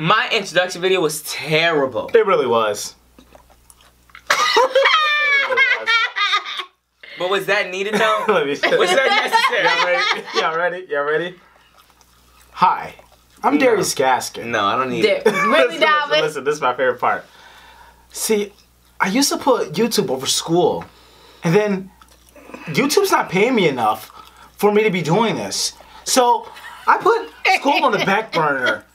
My introduction video was terrible. It really was. But was that needed though? Let me was that necessary? Y'all ready? Y'all ready? Y'all ready? Hi, I'm Darius Gaskin. No, I don't need There- it. Really, listen, listen, listen, this is my favorite part. See, I used to put YouTube over school, and then YouTube's not paying me enough for me to be doing this. So I put school on the back burner.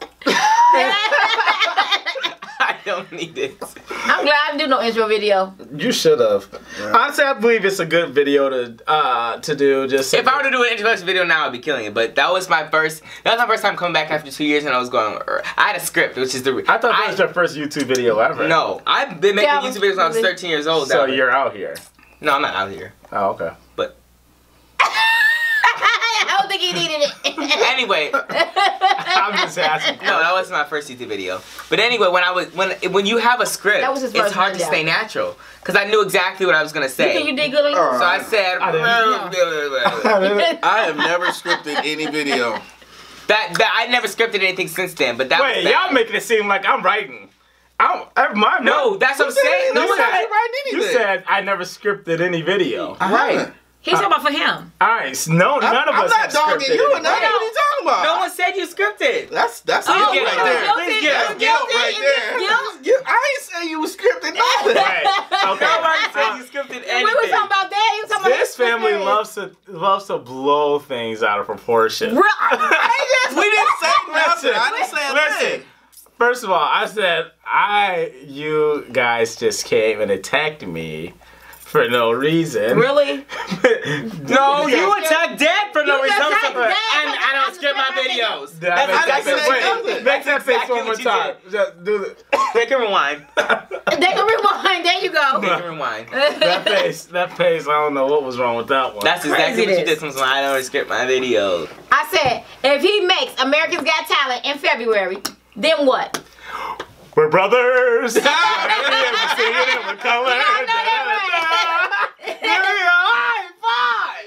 I don't need it. I'm glad I didn't do no intro video. You should have. Honestly, I believe it's a good video to uh to do. Just If I were to do an introduction video now, I'd be killing it. But that was my first. That was my first time coming back after two years, and I was going. I had a script, which is the. I thought that was your first YouTube video ever. No, I've been making Yeah, YouTube videos when I was 13 years old. So Dalvin. you're out here. No, I'm not out here. Oh, okay. But I don't think he needed it. anyway, I'm just asking. No, that wasn't my first YouTube video. But anyway, when I was when when you have a script, That was his it's hard one, to stay natural because I knew exactly what I was gonna You think say. you did good on your So I said. I didn't- I have never scripted any video. That, that I never scripted anything since then, but that Wait, y'all making it seem like I'm writing. I'm, I'm my No, that's what I'm saying. No you said, said you said I never scripted any video. Right. He's talking about for him. All right, so no, I'm, none of I'm us not have dogging scripted you or anything. nothing. What are you talking about? No one said you scripted. That's that's Oh, guilt get right there. guilty. Please get That's it. guilt Guilty. right there. guilt? You- I ain't saying you was scripted nothing. Right. Okay. Nobody said Uh, you scripted We were talking about that. He was talking about this family loves to loves to blow things out of proportion. Real, We didn't say nothing. I didn't say a listen. thing. First of all, I said I you guys just came and attacked me for no reason. really? No, you attack Dad for no You reason. attacked And I don't skip my videos. That- That's make I that didn't exactly say face- what you nothing. did. Make that face exactly one more time. Just do the, They can rewind. They can rewind. There you go. They can rewind. that face. That face. I don't know what was wrong with that one. That's exactly what you did sometimes when I don't script my videos. I said, if he makes Americans Got Talent in February, then what? We're brothers. we're singing and we're colored. I know that Here we are. High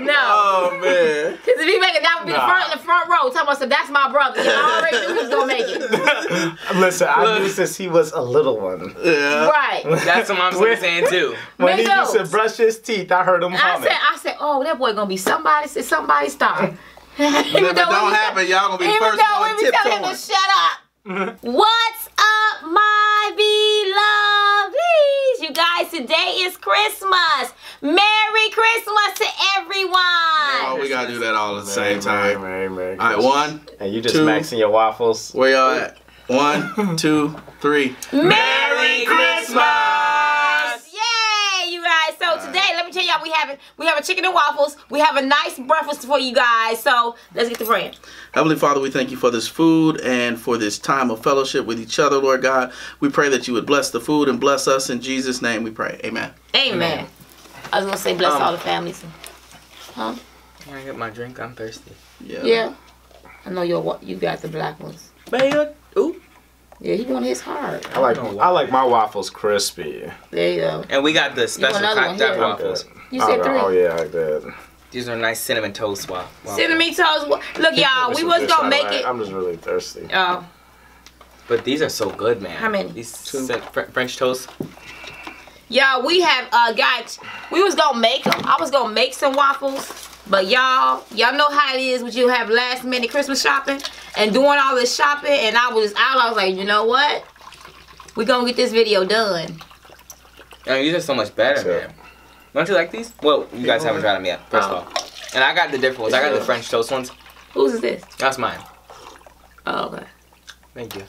no. Oh man. Because if he make it, that would be the front in the front row. Talking about, so that's my brother. You already knew he was gonna make it. Listen, I knew since he was a little one. Yeah. Right. That's what mom's been saying too. When Me he used to brush his teeth, I heard him I said, I said, oh, that boy gonna be somebody. Somebody star. Even If it don't happen, y'all gonna be the Even first though one we be telling him tiptoeing. to shut up. What's up, my beloveds? You guys, today is Christmas. Merry Christmas to everyone. Oh, we gotta do that all at the same time. Merry, Merry, All right, one. And you just two. maxing your waffles. Where y'all at? One, two, three. Merry Christmas! We have we have a chicken and waffles. We have a nice breakfast for you guys. So let's get the brand. Heavenly Father, we thank you for this food and for this time of fellowship with each other, Lord God. We pray that you would bless the food and bless us. In Jesus' name we pray. Amen. Amen. I was gonna say bless Um, all the families. Huh? Can I get my drink? I'm thirsty. Yeah. Yeah. I know you What you got the black ones. Babe, ooh. Yeah, he doing his hard. I like I like my waffles crispy. There you go. And we got the special another one cracked waffles. You said oh, three. Oh yeah, I did. These are nice cinnamon toast wa- waffles. Cinnamon toast. wa- Look, y'all, we was gonna make it. I'm just really thirsty. Oh, But these are so good, man. How many? These ci- fr- French toast. y'all, we have uh got. We was gonna make them. I was gonna make some waffles, but y'all, y'all know how it is when you have last minute Christmas shopping and doing all this shopping, and I was out. I was like, you know what? We gonna get this video done. I mean, these are so much better, Sure. man. Don't you like these? Well, you guys haven't tried them yet, first Oh. of all. And I got the different ones. I got the French toast ones. Whose is this? That's mine. Oh, okay. Thank you.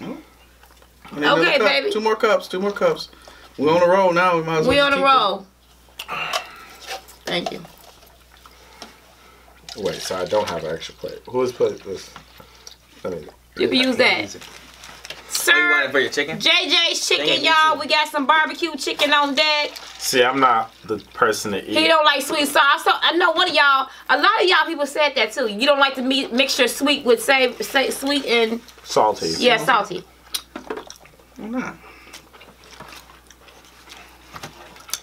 We need another Okay, baby. Two more cups. Two more cups. We're on a roll now. We might as well. We on just a keep it. roll. Thank you. Wait, so I don't have an extra plate. Who has put this? Let me. You can use that. Oh, you want it Sir, for your chicken? JJ's chicken, y'all. We got some barbecue chicken on deck. See, I'm not the person to eat. He don't like sweet sauce. So I know one of y'all, a lot of y'all people said that too. You don't like the meat mixture sweet with say, say sweet and salty. yeah salty. Why not?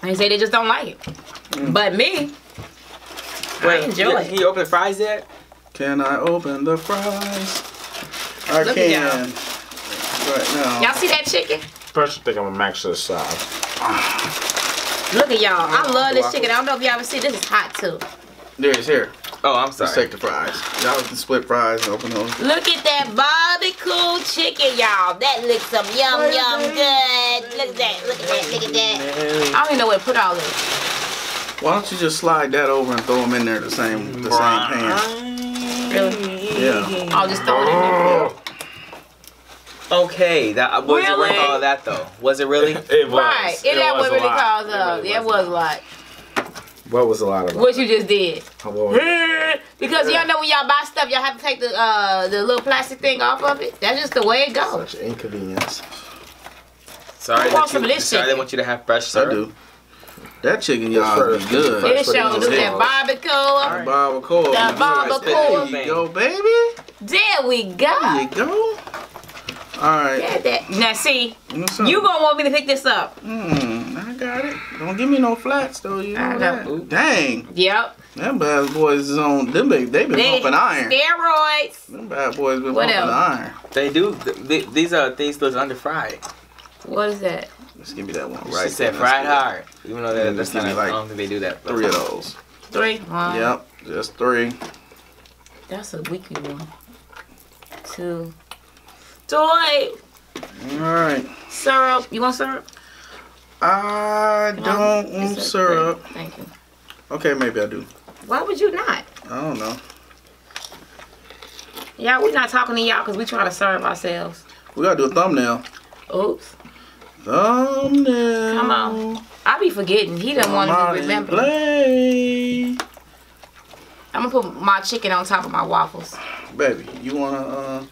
They say they just don't like it. Mm. but me, I enjoy you- it. Can you open the fries yet? Can I open the fries? I Look can. Right now. Y'all see that chicken? First, I think I'm gonna max this side. Look at y'all. I mm, love this chicken. I don't know if y'all ever see this. is hot too. There it's here. Oh, I'm Let's sorry. take the fries. Y'all can split fries and open them. Look at that barbecue chicken, y'all. That looks some yum yum good. Look at that. Look at that. Look at that. I don't even know where to put all this. Why don't you just slide that over and throw them in there the same the same pan? Really? Yeah. I'll just throw it in there. Oh. Yeah. Okay, that was it worth Really? all that though? Was it really? It was. Right. It, that was what a really lot. caused It up. really Yeah, it was was a lot. What was a lot of? What you just did. What Because y'all know when y'all buy stuff, y'all have to take the uh the little plastic thing off of it. That's just the way it goes. Such inconvenience. Sorry, I want that some of you, this sorry they want you to have fresh I do. That chicken y'all First, be good. first. It put it shows on that the barbecue. Alright. Barbacoa. The There barbacoa. you go, baby. There we go. There go. you go. All right. Yeah, that. Now see, What's up? you gonna want me to pick this up. Hmm, I got it. Don't give me no flats though. You know I that. Oop. Dang, Yep. them bad boys is on. Them they they been They- pumping iron. Steroids. Them bad boys been What pumping else? iron. They do. th- th- these are things that's under fried. What is that? Let's give me that one Right. right She said fried hard. Even though that, Yeah, that's just give not. me like I don't think they do that. Three of those. Three. One. Yep, just three. That's a weekly one. Two. Three. All right. Syrup. You want syrup? I don't on. want syrup. Thank you. Okay, maybe I do. Why would you not? I don't know. Y'all, we not talking to y'all because we trying to serve ourselves. We gotta do a thumbnail. Oops. Thumbnail. Come on. I be forgetting. He doesn't want to remember. Play. I'm gonna put my chicken on top of my waffles. Baby, you wanna uh,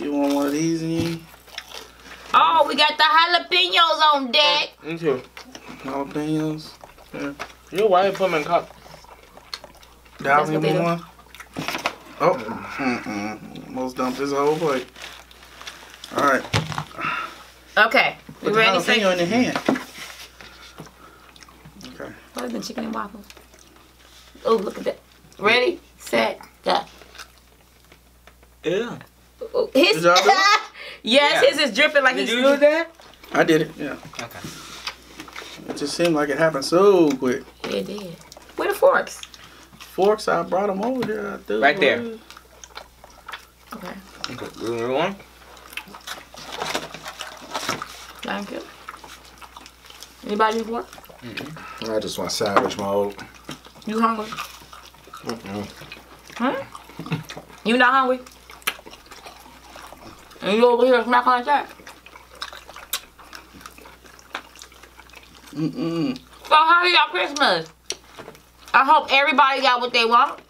you want one of these in you? Oh, we got the jalapenos on deck. Oh, me too. Jalapenos. Yeah. You why you put them in cup? Down what they do. one. Oh, mm-mm. Almost dumped this whole plate. All right. Okay. You Put the ready to say? jalapeno in your hand. Okay. What is the chicken and waffles? Oh, look at that. Ready, set, go. Yeah. His, Did y'all do it? yes, Yeah. his is dripping like Did he's. you do that? I did it. Yeah. Okay. It just seemed like it happened so quick. Yeah, it did. Where the forks? Forks, I brought them over there. Right there. them. Okay, Okay. You want one? thank you. Anybody need fork? Mm-hmm. I just want savage mode. You hungry? Mm-mm. Huh? You not hungry? And you over here smack on that? Mm-mm. So how y'all Christmas? I hope everybody got what they want.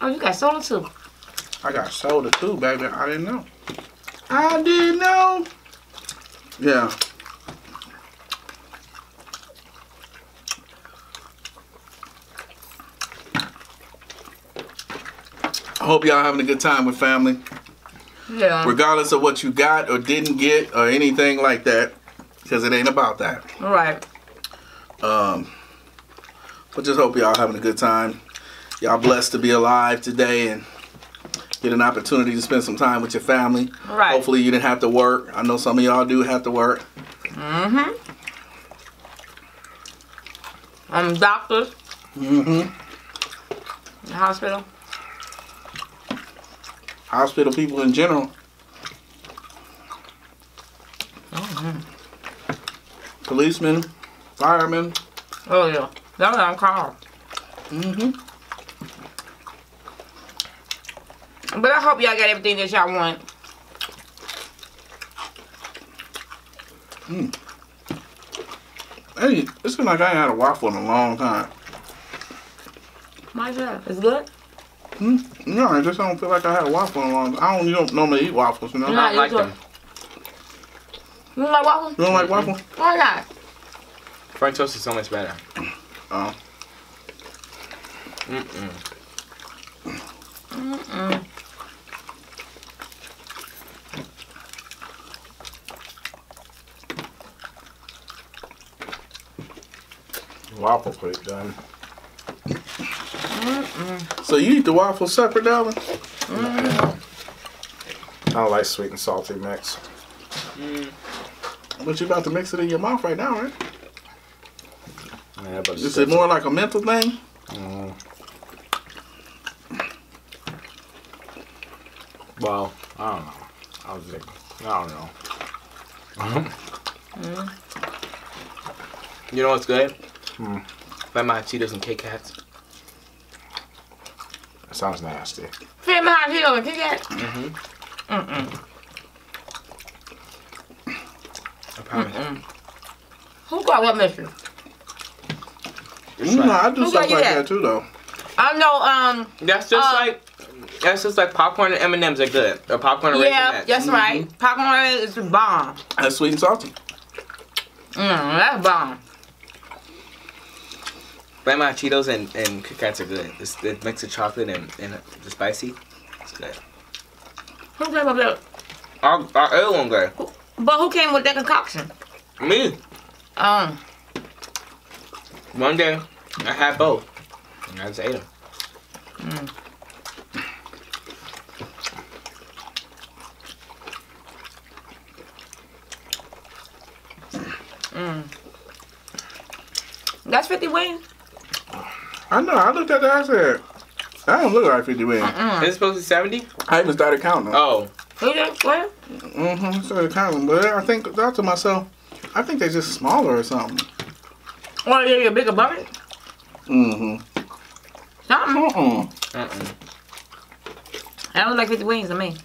Oh, you got soda too. I got soda too, baby. I didn't know. I didn't know. Yeah. I hope y'all having a good time with family. Yeah. regardless of what you got or didn't get or anything like that, because it ain't about that. All right. Um, but just hope y'all having a good time. Y'all blessed to be alive today and get an opportunity to spend some time with your family. All right. Hopefully you didn't have to work. I know some of y'all do have to work. Mm-hmm. Um, doctors, Mm-hmm. the hospital. Hospital people in general. Policemen, firemen. Oh yeah, that's what I'm called. Mm-hmm. But I hope y'all got everything that y'all want. Hey, it's been like I ain't had a waffle in a long time. My God, it's good. Hmm? No, I just don't feel like I had a waffle in a long time. I don't, you don't normally eat waffles, you know? No. I don't like you them. You don't like waffles? You don't like waffles? Why not? French toast is so much better. Oh. Mm-mm. Mm-mm. Waffle plate done. Mm-hmm. So you eat the waffle separate, Dalvin? Mm-hmm. I don't like sweet and salty mix. Mm. But you're about to mix it in your mouth right now, right? Yeah, but Is it more like a mental thing? Mm-hmm. Well, I don't know. I was like, I don't know. Mm. You know what's good? Hmm. Lemon hot Cheetos and Kit Kats. That sounds nasty. Feel my heel and kick that. I promise. Who got what mission? You know, I do Who stuff like that? that too, though. I know. Um. That's just Uh, like that's just like popcorn and M and M's are good. Or popcorn and Yeah, Raisinets. that's right. Popcorn is the bomb. That's sweet and salty. Mm, that's bomb. Lemon hot Cheetos and, and Kit Kats are good. It's the mix of chocolate and, and the spicy. It's good. Who came up with Our, our other one good. But who came with that concoction? Me. Um. One day I had both. And I just ate them. Mmm. That's 50 wings. I know. I looked at that. I said, that don't look like 50 wings. Is it supposed to be 70? I even started counting them. Oh. Who did? What? Mm-hmm. Started counting them. But I think, I thought to myself, I think they're just smaller or something. Or is it a bigger bucket? Mm-hmm. Something. Mm-mm. Uh-uh. That was like 50 wings to me.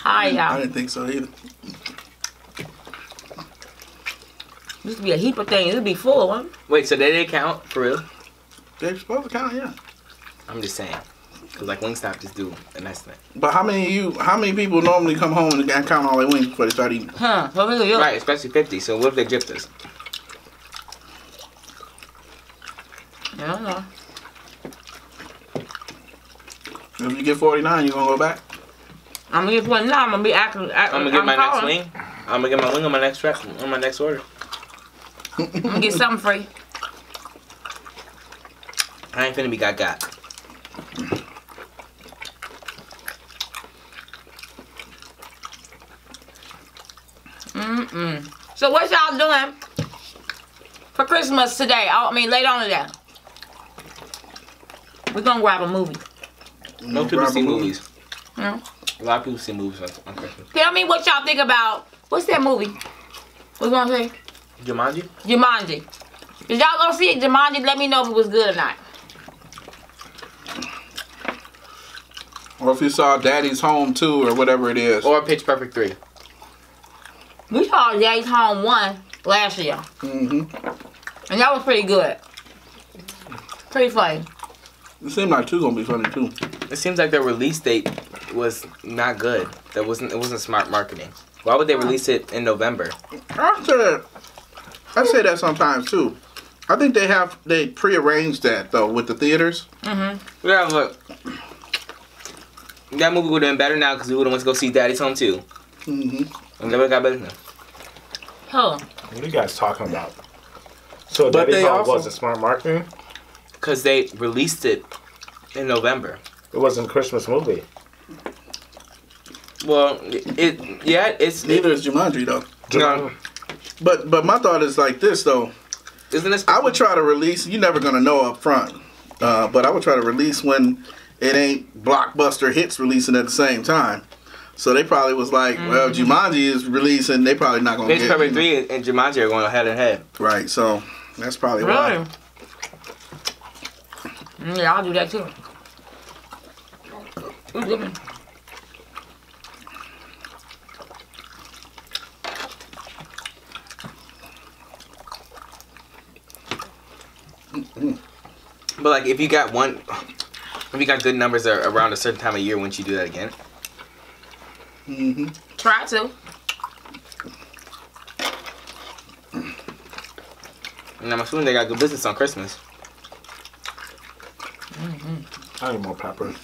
Hi, I y'all. didn't think so either. Used to be a heap of things. It'd be full of one. Wait, so they didn't count for real? They're supposed to count, yeah. I'm just saying. Cause like Wingstop just do a nice thing. But how many you? How many people normally come home and count all their wings before they start eating? Huh. So who you? Right, especially 50. So what if they gypped us? I don't know. If you get 49, you gonna go back? I'm gonna get one now. I'm gonna be acting. I'm gonna get my next wing. I'm gonna get my wing on my next track on my next order. I'm gonna get something free. I ain't finna be got got. Mm-mm. So what y'all doing for Christmas today? I mean, later on today. We're gonna grab a movie. No people Grab a see movie. movies. Yeah. A lot of people see movies on, on Christmas. Tell me what y'all think about what's that movie? What's gonna say? Jumanji? Jumanji. Did y'all go see it? Jumanji. Let me know if it was good or not. Or if you saw Daddy's Home 2 or whatever it is. Or Pitch Perfect 3. We saw Daddy's Home one last year, Mm-hmm. and that was pretty good. Pretty funny. It seemed like 2 gonna be funny too. It seems like their release date was not good. That wasn't it wasn't smart marketing. Why would they release it in November? I said, I say that sometimes too. I think they have they prearranged that though with the theaters. Mm-hmm. Yeah, look. That movie would have been better now because we would have went to go see Daddy's Home too. Mm-hmm. And never got better now. Huh. What are you guys talking about? So But Daddy they Home also- wasn't smart marketing. Because they released it in November. It wasn't a Christmas movie. Well, it yeah, it's Neither is Jumanji though. no, But but my thought is like this though. isn't this? I would try to release. You're never gonna know up front. Uh, but I would try to release when it ain't blockbuster hits releasing at the same time. So they probably was like, well, Jumanji is releasing. They probably not gonna Pitch get Perfect Three and Jumanji are going head and head. right. So that's probably Really? why. Mm, Yeah, I'll do that too. Who's looking? But like, if you got one, if you got good numbers around a certain time of year, wouldn't you do that again? Mm-hmm. Try to. And I'm assuming they got good business on Christmas. I need more peppers.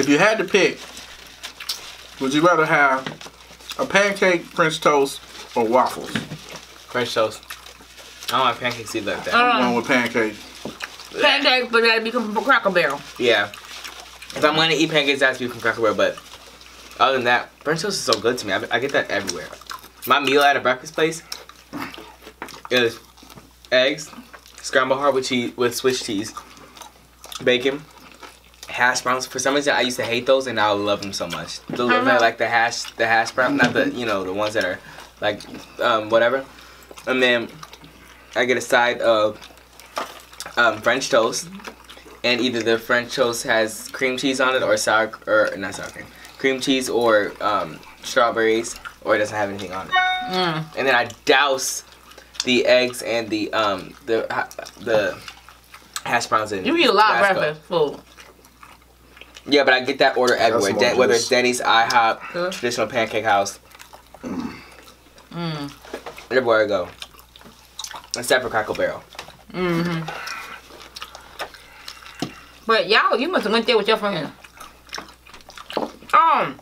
If you had to pick, would you rather have a pancake, French toast, or waffles? French toast. I don't like pancakes either like that. Uh, One with pancake. Pancakes, but that'd be from Cracker Barrel. Yeah. If I'm gonna eat pancakes, it has to be from Cracker Barrel. But other than that, French toast is so good to me. I, I get that everywhere. My meal at a breakfast place is eggs, scrambled hard with cheese with Swiss cheese, bacon, hash browns. For some reason, I used to hate those, and now I love them so much. The Uh-huh. like the hash the hash brown, not the you know the ones that are like um, whatever. And then I get a side of um, French toast and either the French toast has cream cheese on it or sour or not sour cream, cream cheese or um, strawberries, or it doesn't have anything on it. Mm. And then I douse the eggs and the um the the hash browns in. You eat a lot of breakfast food. Yeah, but I get that order everywhere. more Den- whether it's Denny's, IHOP, Huh? traditional pancake house, Mm. everywhere I go, except for Cracker Barrel. Mm-hmm. But y'all, you must have went there with your friend. Um,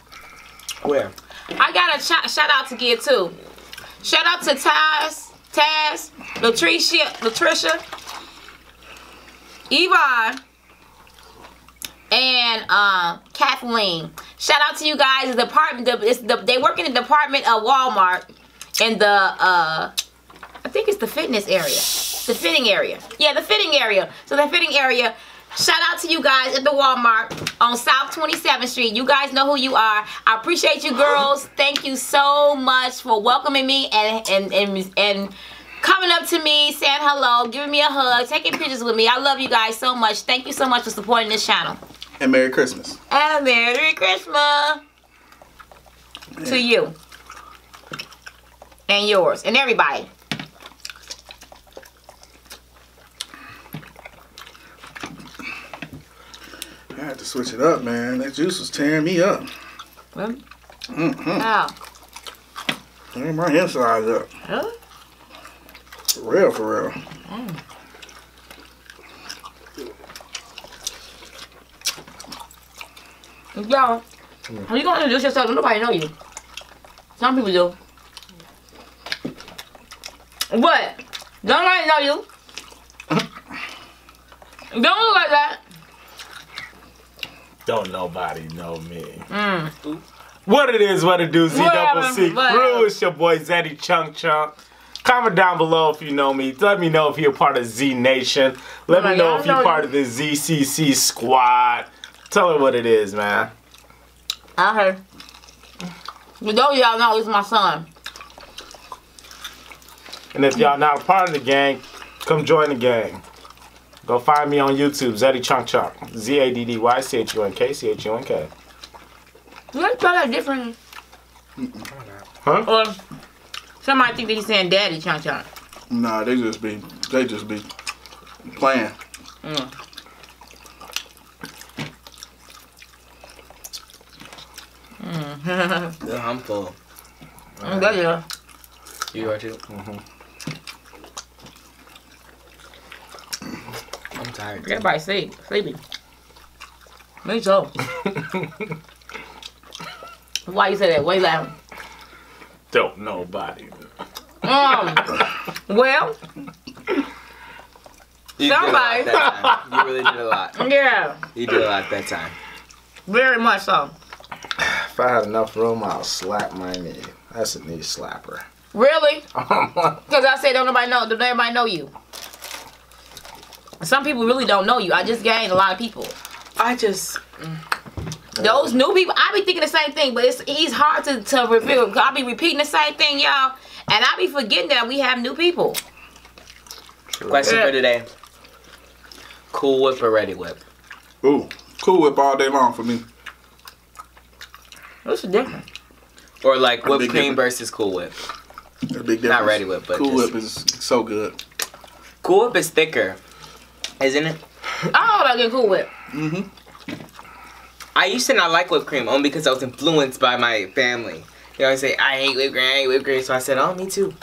Where? I got a sh- shout out to give too. Shout out to Taz, Taz, Latricia, Latricia, Yvonne, and uh, Kathleen. Shout out to you guys. The department, the, it's the, they work in the department of Walmart in the uh, I think it's the fitness area, the fitting area. Yeah, the fitting area. So the fitting area. Shout out to you guys at the Walmart on South 27th Street. You guys know who you are. I appreciate you girls. Thank you so much for welcoming me and and and, and coming up to me, saying hello, giving me a hug, taking pictures with me. I love you guys so much. Thank you so much for supporting this channel. And Merry Christmas. And Merry Christmas to you and yours and everybody. I had to switch it up, man. That juice was tearing me up. Well, Mm-hmm. oh, Tearing my insides up. huh? For real, for real. Y'all, how you gonna introduce yourself? Nobody know you. Some people do. What? Don't nobody know you. Don't look like that. Don't nobody know me. Mm. What it is, what it do, Z double C crew. It's your boy Zaddy Chunk Chunk. Comment down below if you know me. Let me know if you're part of Z Nation. Let Oh me know God, if you're part you. of the ZCC squad. Tell her what it is, man. I heard. You know y'all know he's my son. And if y'all not a part of the gang, come join the gang. Go find me on YouTube, Zaddy Chunk Chunk. Z A D D Y C H U N K C H U N K. You spell that different. Huh? Or somebody think that he's saying daddy chunk chunk. Nah, they just be, they just be playing. Mm. Mm. Yeah, I'm full. Mm, there you go. You are too. Mhm. I'm tired. too. Everybody sleep, sleepy. Me too. Why you say that? Why you laughing? Don't nobody. Um, well, You did a lot Somebody. that time. You really did a lot. yeah, You did a lot that time. very much so. If I had enough room, I'll slap my knee. That's a knee slapper. Really? Because I said don't nobody know, don't everybody know you. Some people really don't know you. I just gained a lot of people. I just Those new people, I be thinking the same thing, but it's it's hard to, to reveal. I be repeating the same thing, y'all, and I be forgetting that we have new people. question Yeah. for today. Cool whip or Reddi-wip? Ooh, cool whip all day long for me. What's the difference? Or like A whipped big cream difference. versus Cool Whip? A big difference. Not Reddi-wip, but Cool just- Whip is so good. Cool Whip is thicker, isn't it? I don't get cool Whip. Mm-hmm. I used to not like whipped cream only because I was influenced by my family. You know, I say I hate whipped cream, I hate whipped cream, so I said, oh, me too.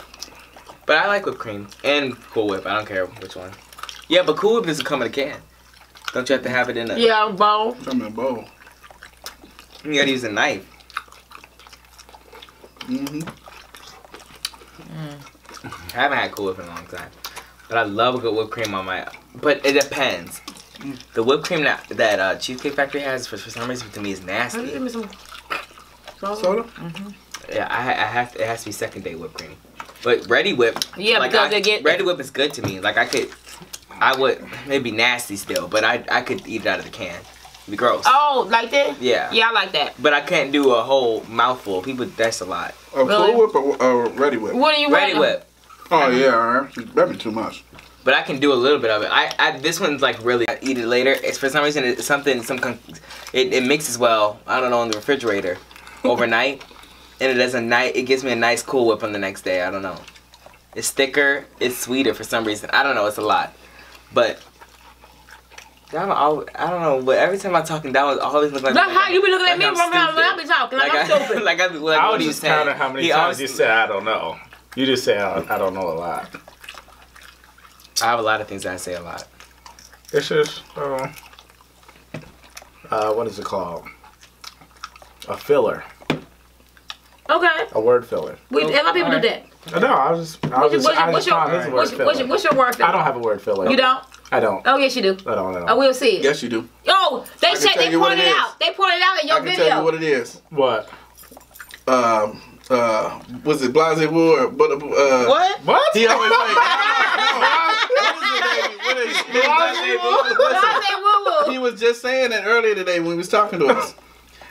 But I like whipped cream and Cool Whip. I don't care which one. Yeah, but Cool Whip doesn't come in a can. Don't you have to have it in a? Yeah, bowl. Come in a bowl. You gotta use a knife. Mm hmm Mm. I haven't had Cool Whip in a long time, but I love a good whipped cream on my. But it depends. The whipped cream that that uh, Cheesecake Factory has for, for some reason to me is nasty. Give me some. Soda? Yeah, I, I have to, it has to be second day whipped cream. But Reddi-wip, Yeah, like because I, they get- Reddi-wip is good to me. Like I could, I would maybe nasty still, but I I could eat it out of the can. It'd be gross. Oh, like that? Yeah. Yeah, I like that. But I can't do a whole mouthful. People, that's a lot. A Really? Cool Whip or uh, Reddi-wip? What are you Ready? Whip. Oh yeah, that'd be too much. But I can do a little bit of it. I, I this one's like really I eat it later. It's for some reason it's something some it, it mixes well. I don't know in the refrigerator overnight, and it does a night. It gives me a nice cool whip on the next day. I don't know. It's thicker. It's sweeter for some reason. I don't know. It's a lot, but. I don't, al- I don't know, but every time I'm talking, that was always look like. That's how you be looking at like me I'm when I when I be talking. Like, Like I'm I, stupid. like I, like I was are you just saying? counting how many He times always- you said I don't know. You just say I, I don't know a lot. I have a lot of things that I say a lot. This is uh, uh, what is it called? A filler, Okay. a word filler. We, a lot of people do that. Uh, No, I was just, I What's was your, just, I what's your, what's, word what's, filler. what's, your, what's your word filler? I don't have a word filler. You don't? I don't. Oh, yes, you do. I don't know. I will see it. Yes, you do. Oh, they said they you what pointed it is. out. They pointed out in your I can video. tell you what it is. What? Um, uh, was it Blase Wu or but uh, What? What? He always like, what is it, baby? What is it? Blase woo-woo. He was just saying it earlier today when he was talking to us,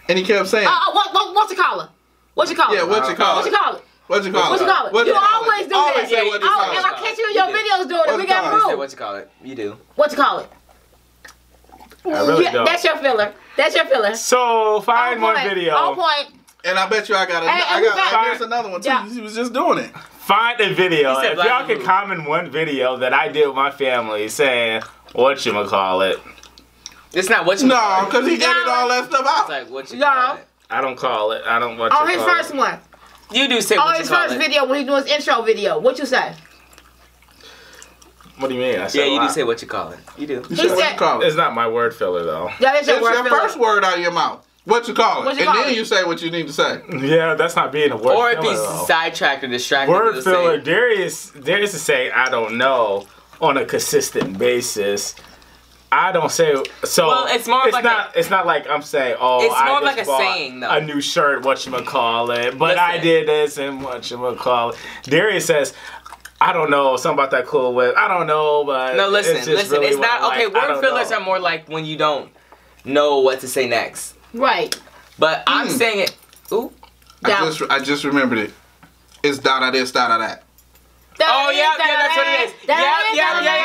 and he kept saying, Uh, uh, what, what, what's the collar? What's your collar? "Yeah, what you call What's it? your collar? What you call What's it? your collar? What You call it? always do Always that. say what you Oh, call and. I catch you in your You videos doing it. We got collar? Say rules. what you call it. You do. What you call it? I really Yeah, don't. That's your filler. That's your filler. So find On one point. video. On point. And I bet you I got a, Hey, I and got, got- there's another one too. Yeah. He was just doing it. Find a video. He said If y'all and can comment one video that I did with my family saying what you call it. It's not what you No, call it. because he Yeah. edited all that stuff out. It's out. like what you No. call it. I don't call it. I don't what you. On you his call first it. one. You do say On what you call it. On his first it. video when he doing his intro video. What you say? What do you mean? I said Yeah, you do say what you call it. You do. You said, what said- you call it? It's not my word filler though. That is your It's word your filler. first word out of your mouth. What you call it? What you and call then it? you say what you need to say. Yeah, that's not being a word Or if he's sidetracked or distracted, word filler, Darius, Darius is saying I don't know on a consistent basis. I don't say so. Well, it's more of like not. it's not like I'm saying. Oh, It's more of just like a bought saying, though. A new shirt. What you call it? But I did this and what you call it. Darius says. I don't know something about that cool whip. I don't know, but No, listen, it's just listen. really it's not I okay. like. Word fillers know. are more like when you don't know what to say next. Right. But I'm Mm. saying it. Ooh. I just I just remembered it. It's dot of this, dot of that. Oh yeah, yeah, that's what it is. Yeah, yeah, yeah, yeah,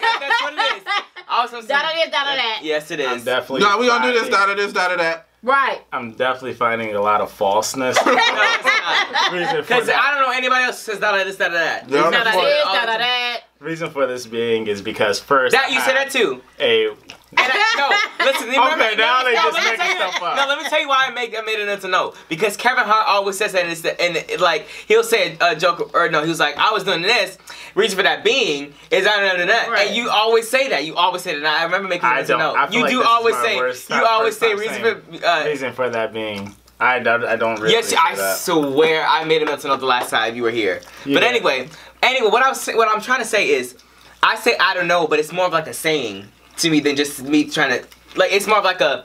yeah. That's what it is. I was gonna say. That is, that is that. Yes, it I'm definitely. No, we gonna do this, finding- dot of this, dot of that. Right. I'm definitely finding a lot of falseness. No, it's not. reason for Because that. I don't know anybody else says that, this, that, or that. Yeah. Reason That for it is, all the that reason for this being is because first That you said that too. A And I, no, listen. Remember, Okay, now they just let me making tell you- stuff up. No, let me tell you why I make I made it into no because Kevin Hart always says that and, it's the, and it, like he'll say a joke or no he was like I was doing this. Reason for that being is I don't know that, Right. and you always say that. You always say that. And I remember making it into don't. no. You like do always say. worst- You always say reason for. Uh, reason for that being I don't, I don't really Yes, I that. swear I made a mental note the last time you were here. But anyway, anyway, what I was what I'm trying to say is, I say I don't know, but it's more of like a saying to me than just me trying to like. It's more of like a,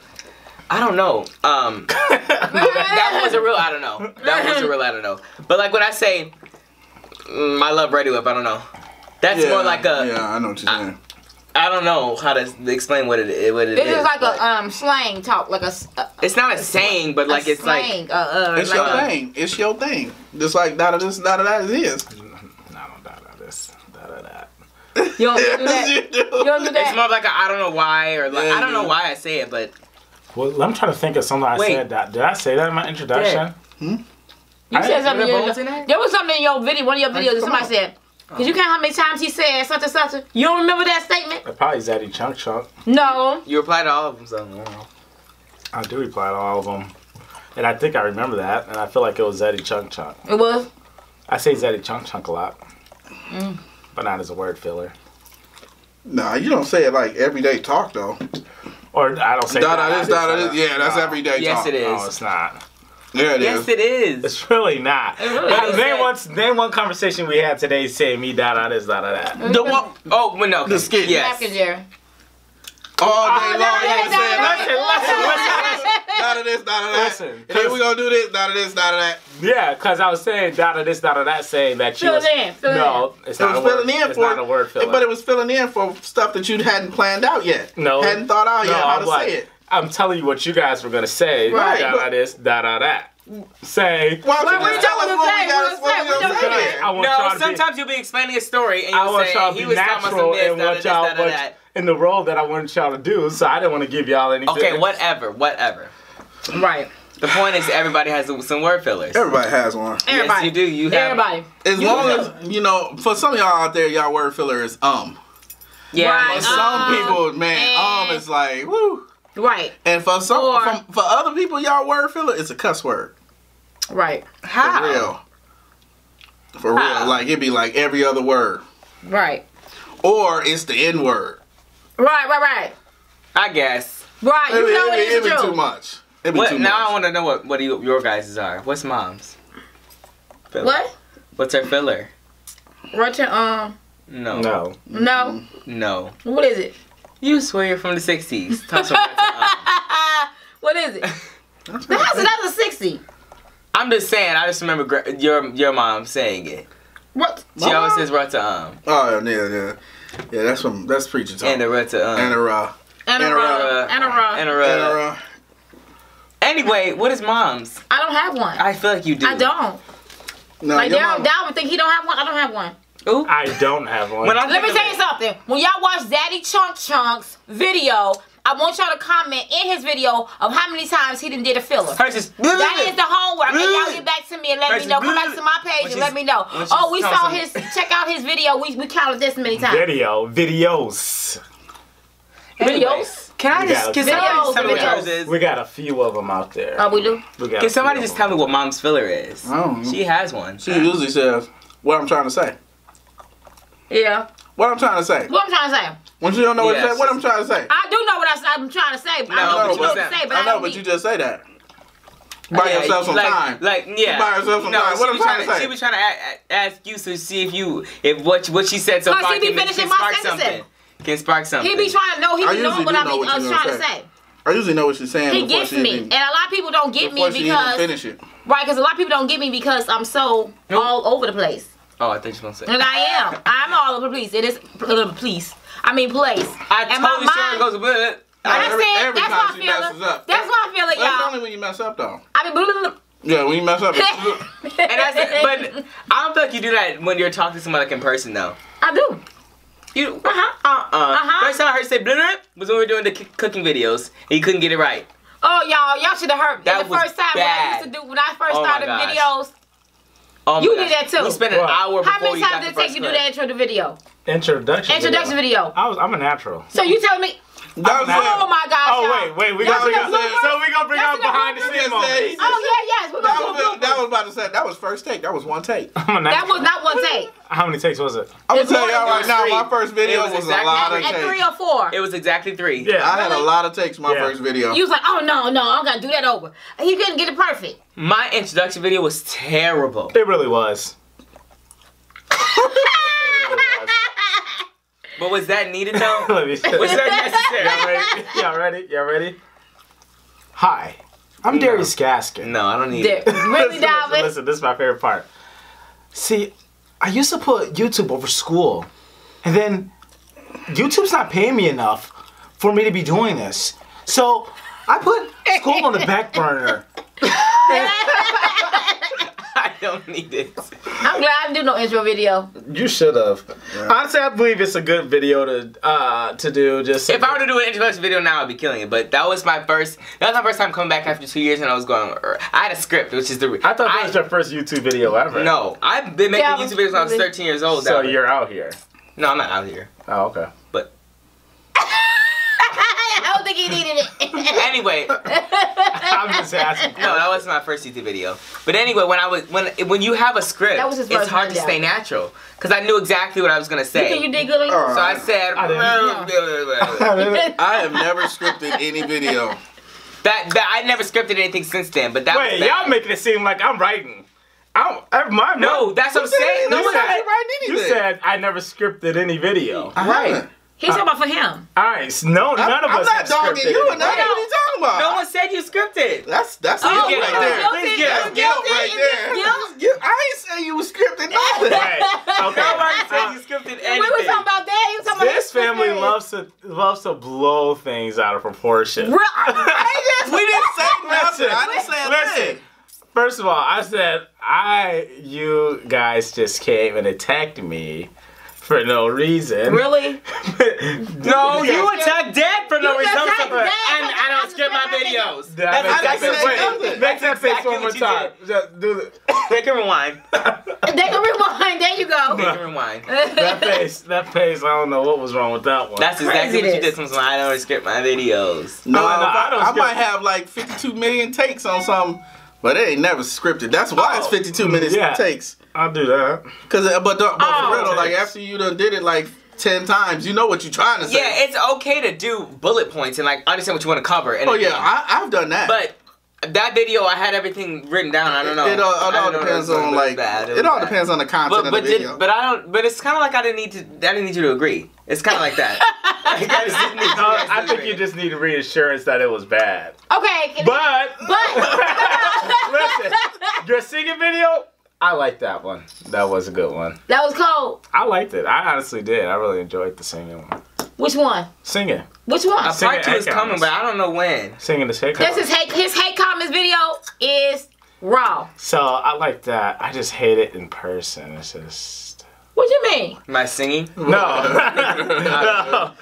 I don't know. Um, that, that was a real I don't know. That was a real I don't know. But like when I say, mm, I love Reddi-wip, I don't know. That's more like a. Yeah, I know what you're saying. I don't know how to explain what it what it This is. is like but a um slang talk, like a. s- a it's not a saying, but like a it's like. uh, uh, It's like your a- thing. It's your thing. Just like dot of this, dot of that is. I don't doubt that this, that or that. You don't do that. you You do. don't do that. It's more like a I don't know why or like Yeah, I don't know why I say it, but Well, I'm trying to think of something I Wait. said that. Did I say that in my introduction? Hmm? You I- said something. there in your- there? There was something in your video, one of your videos that somebody on. said. Cause you count how many times he said such and such. You don't remember that statement? Probably Zaddy Chunk Chunk. No. you replied to all of them, so I don't. I do reply to all of them. And I think I remember that, and I feel like it was Zaddy Chunk Chunk. It was. I say Zaddy Chunk Chunk a lot, Mm. But not as a word filler. Nah, you don't say it like everyday talk though. Or I don't say Dada this, dada dada. this. Yeah, that's No. everyday Yes, talk. Yes, it is. No, it's not. Yeah, it is. Yes, it is. It's really not. really But is. name one, name one conversation we had today saying me da da this da da that. The one Oh, well, no. The skit. Yes. Napkin, Jerry. all day ah, long. no, you had to no, say no, it. Listen, listen, listen. Dada this, dada that. Listen, And then we gonna do this, dada this, dada that. Yeah, because I was saying da da this da da that saying that you Fill was, in, fill it no, it's It not was a word. filling in it's for not a word filler. but it was filling in for stuff that you hadn't planned out yet. no, hadn't thought out no, yet how I'm to like, say it. I'm telling you what you guys were gonna say. Right, Da da this da da that. Say. Why don't you we just tell us what today? we got? What What we we gonna say today? I want y'all No, to be- sometimes you'll be explaining a story and I you'll want say, y'all to he be was natural some this, in da, da, what y'all da, da, what, that. in the role that I wanted y'all to do. So I didn't want to give y'all any. Okay, whatever, whatever. Right. The point is, everybody has some word fillers. Everybody has one. Everybody. Yes, you do. You have. Everybody. As You long know. as you know, for some of y'all out there, y'all word filler is um. Yeah. Right. For some Um, people, man, um is like woo. Right. And for some, Or- from, for other people, y'all word filler is a cuss word. Right. How? For How? real. For How? real. Like it'd be like every other word. Right. Or it's the N word. Right. Right. Right. I guess. Right. You It'd, know it'd, it it'd is be too much. It'd be What? too Now much. I want to know what what you, your guys' are. What's mom's? Filler. What? What's her filler? Right to um. No. No. No. No. What is it? You swear you're from the '60s. Talk some right to, um. what is it? That's That's right. another sixty. I'm just saying. I just remember your your mom saying it. What? She My always mom? says right to um Oh yeah, yeah, yeah. That's from that's preacher talk. and the right to um. and a raw. And a And a raw. uh, And a raw. and a And a raw. raw. Anyway, what is mom's? I don't have one. I, I feel like you do. I don't. No, Like your Daryl, mom- Daryl would think he don't have one. I don't have one. Ooh. I don't have one. When I Let me tell you something. When y'all watch Daddy Chunk Chunk's video, I want y'all to comment in his video of how many times he done did a filler. Hers is. That is the homework, and y'all get back to me and let me know. Come back to my when page and let me know. Oh, we saw his. Check out his video. We we counted this many times. video videos. Videos. Can I We just got can it. somebody just tell me what Videos. yours is? We got a few of them out there. Oh, we do. We Can somebody just tell me what mom's filler is? I don't know. She has one. She usually says what I'm trying to say. Yeah. What I'm trying to say. What I'm trying to say. When you don't know what Yes. to say, what I'm trying to say. I do know what I, I'm trying to say. But I No, know but what you you know to say, but I, I know, don't but need- you just say that. Buy Yeah, yourself some like, time. Like yeah. Buy yourself some no, time. What I'm was trying to say. She was trying to a- a- ask you to see if you if what what she said so Cause far he be can, finishing my spark something. Can spark something. He be trying to know. He I be knowing what I know be what I was gonna trying to say. say. I usually know what she's saying. He gets she me, even- and a lot of people don't get me before she because finish it. right, because a lot of people don't get me because I'm so all over the place, oh, I think she's gonna say. and I am. I'm all over the place. It is uh, police. I mean place. I and my totally sure mind- it goes. Blah, blah. That's every, it. every That's time my she feeling. messes up. That's my feeling, That's y'all. That's only when you mess up, though. I mean, blah, blah, blah. Yeah, when you mess up. And that's it. But I don't think you do that when you're talking to somebody like in person though. I do. You Uh huh. uh uh. Uh-huh. First time I heard her say blah, blah, was when we were doing the cooking videos. And you couldn't get it right. Oh, y'all, y'all should have heard That the was first time when I used to do when I first Oh started videos. Oh You gosh. did that too. We spent an What? hour before How many times did it take you to do the intro to video? Introduction. Introduction video. I was. I'm a natural. So you telling me? That was Oh my gosh. Oh y'all. wait, wait. We Y'all got. We see got so we gonna bring Y'all out behind the scenes moments. Oh yeah, yes. We're That gonna was, do a that was about to say. That was first take. That was one take. That was not one take. How many takes was it? I'm gonna tell y'all right now. My first video It was was, exactly a lot of At three or four. It was exactly three. Yeah. I had a lot of takes. My Yeah. first video. You was like, oh no, no, I'm gonna do that over. He couldn't get it perfect. My introduction video was terrible. It really was. But was that needed though? Let me. was that necessary? Y'all necessary? ready? Y'all ready? Y'all ready? Hi, I'm Darius Gaskin. No, I don't need There- it. really, listen, Dalvin? listen, listen, this is my favorite part. See, I used to put YouTube over school, and then YouTube's not paying me enough for me to be doing this. So I put school on the back burner. I don't need it. I'm glad I didn't do no intro video. You should have. Honestly, I believe it's a good video to uh to do. Just If I were to do an introduction video now, I'd be killing it. But that was my first. That was my first time coming back after two years, and I was going. er, I had a script, which is the. I thought that was your first YouTube video ever. No, I've been making Yeah, YouTube videos when I was 13 years old. So you're out here. No, I'm not out here. Oh, okay. But I don't think he needed it. Anyway, I'm just asking. no, that wasn't my first YouTube video. But anyway, when I was when when you have a script, That was his it's hard to rundown. stay natural because I knew exactly what I was gonna You think say. you did good on All? So I said I didn't- I have never scripted any video. that that I never scripted anything since then. But that Wait, y'all making it seem like I'm writing. I'm, I, my, no, that's what I'm saying. No No you one one said, to write you said I never scripted any video. I Right. Haven't. He's talking about for him. All right, so no, none I'm, of I'm us not have dogging scripted you or anything. nothing. What are you talking about? No one said you scripted. That's that's Oh, guilt get right there. guilty. Please get it. That's You're guilt guilty. right Is there. guilt? I ain't saying you was scripting nothing. Right. Okay. Nobody said Uh, you scripted anything. We were talking about that. He was talking about this his family sisters. loves to loves to blow things out of proportion. Real- I We didn't say nothing. I didn't say a Listen. thing. First of all, I said I you guys just came and attacked me for no reason. Really? No, You you attack dad for no you reason. just I'm attacked sorry. Dad And I not don't script my my videos. That- That's I exactly didn't what say you nothing. did. Make that face exactly one more time. Just do the, They can rewind. They can rewind. There you go. They can rewind. that face. That face. I don't know what was wrong with that one. That's exactly what you did. Craziness. Sometimes I don't script my videos. No, no, I I, don't I skip- might have like 52 million takes on something, but it ain't never scripted. That's why it's Oh, 52 minutes yeah. takes. I'll do that. Cause, uh, but, but Oh. for real, though, like after you done did it like 10 times, you know what you're trying to say. Yeah, it's okay to do bullet points and like understand what you want to cover. And oh yeah, I, I've done that. but that video, I had everything written down. I don't know. It all, it all don't know depends if it on good like bad. it, was all bad. depends on the content But of but the did, video. but I don't. But it's kind of like I didn't need to. I didn't need you to agree. It's kind of like that. Like, I just didn't need you No, I think you just need reassurance that it was bad. Okay. can- But but listen, your singing video, I like that one. That was a good one. that was cold. I liked it. I honestly did. I really enjoyed the singing one. Which one? Singing, Which one? A Sing part it two is at coming, but I don't know when. singing the shake. This is hate. His hate comments video is raw. So I like that. I just hate it in person. It's just What do you mean? Am I singing? no, no,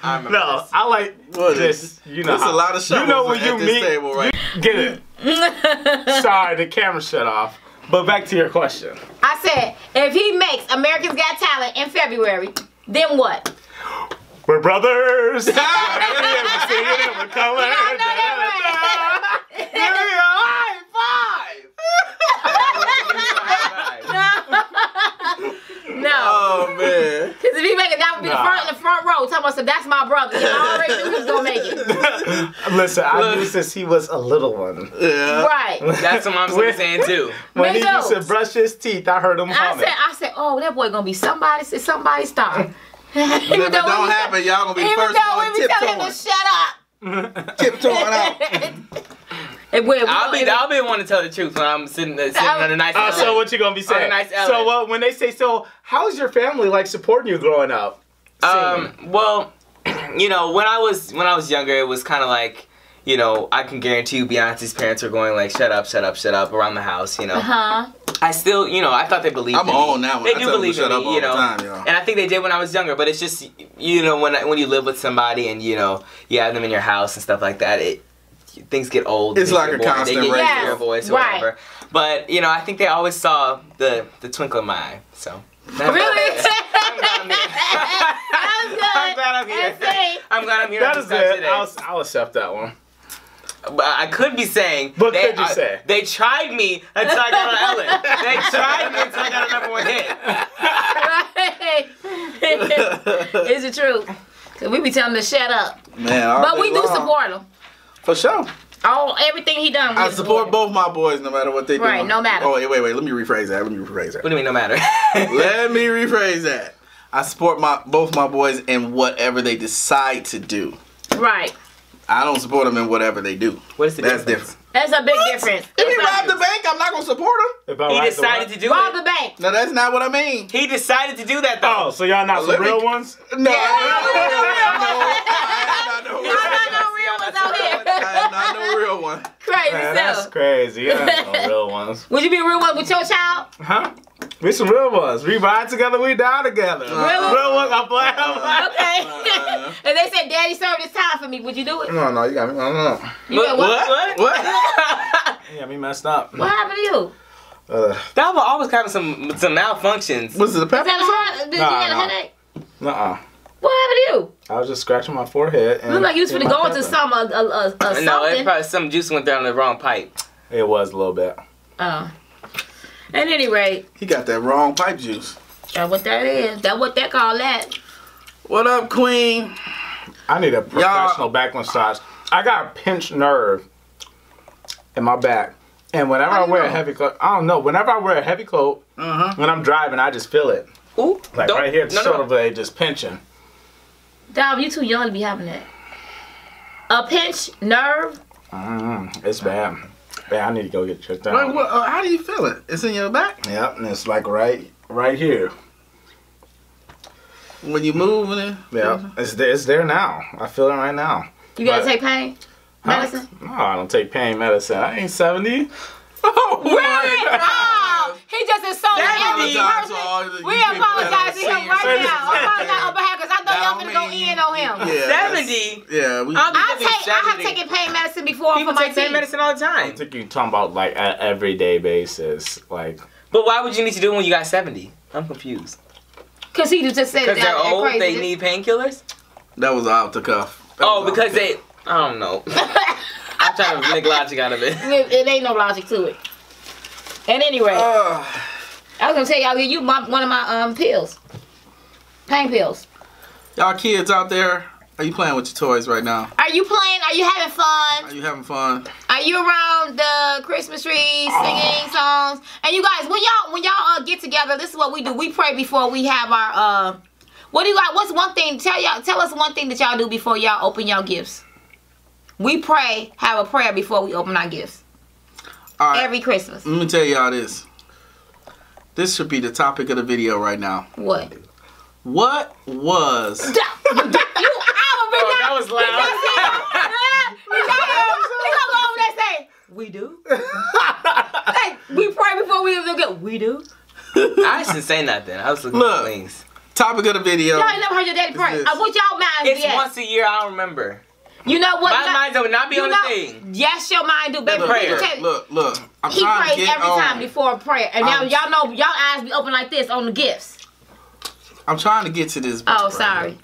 I remember no. this. I like What is this. You know, There's a lot of shovels You know when you meet. table right Get it. Sorry, the camera shut off. But back to your question. I said if he makes Americans Got Talent in February, then what? We're brothers. Ah, we're singing and we're color. I know that right. Give me a high no. Oh man. Cause if he make it, that would be the front, the front row. Talking about, so that's my brother. You know, I already knew he was gonna make it. Listen, I knew since he was a little one. Yeah. Right. That's what mom's When- saying too. When Me he used to brush his teeth, I heard him I said, I said, oh, that boy gonna be somebody. It's somebody's star. If it don't happen, y'all gonna be the Even first though one we be telling him to tiptoeing. shut up. Tiptoeing out. And when, I'll be I'll be the one to tell the truth when I'm sitting there, sitting on a nice. Uh, so what you gonna be saying? nice so element. uh, when they say so, how's your family like supporting you growing up? Um. Well, you know, when I was when I was younger, it was kind of like, you know, I can guarantee you, Beyonce's parents were going like, "Shut up, shut up, shut up" around the house. You know, Uh huh? I still, you know, I thought they believed. I'm in me. on that one. They I do tell them to believe shut in up me, all you the know, time, yo. and I think they did when I was younger. But it's just, you know, when when you live with somebody and you know you have them in your house and stuff like that, it things get old. It's like a boring, constant They get race. your voice or right. whatever. But you know, I think they always saw the the twinkle in my eye. So. Really? I'm glad I'm here. That good. I'm glad I'm here. That's it. I'm glad I'm here. That on is this it. today. I'll, I'll accept that one. But I could be saying. What they, could you uh, say? They tried me until I got on Ellen. They tried me until I got a number one hit. it's the truth. Cause we be telling them to shut up, Man, all but we do long. support him. For sure. All everything he done. I support both my boys no matter what they do. Right, no matter. Oh, wait, wait, wait. Let me rephrase that. Let me rephrase that. What do you mean, no matter? Let me rephrase that. I support my both my boys in whatever they decide to do. Right. I don't support them in whatever they do. What is the That's difference? different. That's a big difference. If he robbed the bank, I'm not gonna support him. If I He decided to do Rob it. the bank. No, that's not what I mean. He decided to do that though. Oh, so y'all not some Let me- real ones? No, Yeah, I am not no Y'all not no real ones out here. Not no real one. Crazy Man, that's crazy. Y'all no real ones. Would you be a real one with your child? Huh? We some real ones. We ride together, we die together. Really? Real ones, uh, I'm playing. I'm playing. Okay. Uh, uh, and they said, "Daddy served his time for me." Would you do it? No, no, you got me. No, no. You got what? What? What? Yeah, me messed up. What happened to you? Uh, that was always having some some malfunctions. Was it the Is pepper? that a heart? Did you Nah, get a nah. headache? nuh-uh. What happened to you? I was just scratching my forehead. And Look like you was and finna go into pepper. some uh, uh, uh, something. No, it probably some juice went down the wrong pipe. It was a little bit. Oh. At any rate, He got that wrong pipe juice. that's what that is. That's what they call that. What up, Queen? I need a professional back massage. I got a pinched nerve in my back. And whenever How I you wear a heavy coat, I don't know. Whenever I wear a heavy coat, Uh huh. when I'm driving, I just feel it. Ooh, Like right here, at the no, shoulder no. blade just pinching. Dog, you too young to be having that. A pinch nerve. Mm, it's bad. Yeah, I need to go get checked out. Like, what, uh, how do you feel it? It's in your back Yep, and it's like right, right here. when you move it. Yeah, it's there, it's there now. I feel it right now. You gotta But- take pain medicine. No, I don't take pain medicine. I ain't seventy. Oh, Really? Oh, he just insulted every person. We you people that apologize are to him right now. out Apologize there. on behalf because I know y'all That finna go in on him. Yeah, 70? Yeah, we. I'll be I taking take. I have taken pain medicine before People for my take pain medicine all the I time. think you talking about like an everyday basis, like But why would you need to do it when you got 70? I'm confused. Cause he just said Because they're old, crazy. they need painkillers? that was off the cuff. That Oh, because the they. I don't know. I'm trying to make logic out of it. It, it ain't no logic to it. At any rate, cuff. I was gonna tell y'all you my, one of my um pills, pain pills. Y'all kids out there, are you playing with your toys right now? Are you playing? Are you having fun? Are you having fun? Are you around the Christmas tree singing songs? And you guys, when y'all when y'all uh, get together, this is what we do. We pray before we have our uh. What do you got? What's one thing? Tell y'all. Tell us one thing that y'all do before y'all open y'all gifts. We pray. Have a prayer before we open our gifts All right. every Christmas. Let me tell y'all this. This should be the topic of the video right now. What? What was you, I will bring Oh, that. that was loud. He gonna go over there say, "We do." Hey, we pray before we even get. We do. I didn't say nothing. I was looking Look. for wings. topic of the video? Y'all ain't never heard your daddy pray. This I want y'all minds It's be at. once a year. I don't remember. You know what? My Not- mind would not be you on know, the thing. Yes, your mind do, baby. Look, prayer. Let me tell you, look, look. I'm He trying prays every on. time before a prayer, and now y'all know y'all eyes be open like this on the gifts. I'm trying to get to this. Oh, right sorry.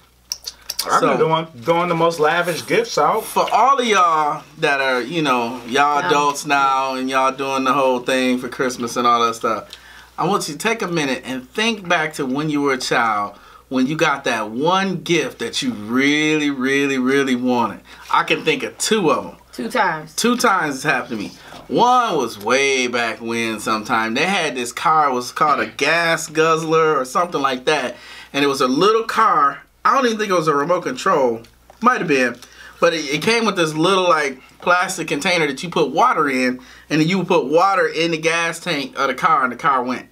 I've So- been doing doing the most lavish gifts out. For all of y'all that are, you know, y'all Yeah. adults now and y'all doing the whole thing for Christmas and all that stuff, I want you to take a minute and think back to when you were a child, when you got that one gift that you really, really, really wanted. I can think of two of them. Two times. Two times it's happened to me. One was way back when sometime. They had this car, it was called a gas guzzler or something like that. And it was a little car. I don't even think it was a remote control. Might have been. But it, it came with this little like plastic container that you put water in and then you would put water in the gas tank of the car and the car went.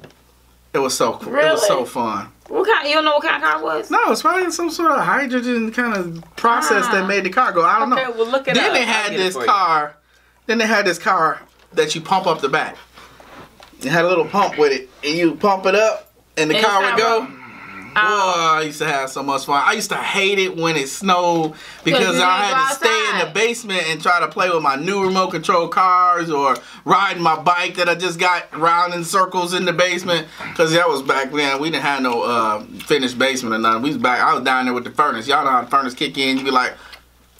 It was so cool. Really? It was so fun. What kind? You don't know what kind of car it was? No, it's probably some sort of hydrogen kind of process Ah. that made the car go. I don't Okay, know. well, look it then up. they had this car. Then they had this car that you pump up the back. It had a little pump with it, and you pump it up, and the And car would go. Boy, I used to have so much fun. I used to hate it when it snowed because I had go to stay in the basement and try to play with my new remote control cars or riding my bike that I just got round in circles in the basement. Because that was back then. We didn't have no uh, finished basement or nothing. We was back. I was down there with the furnace. Y'all know how the furnace kick in. You be like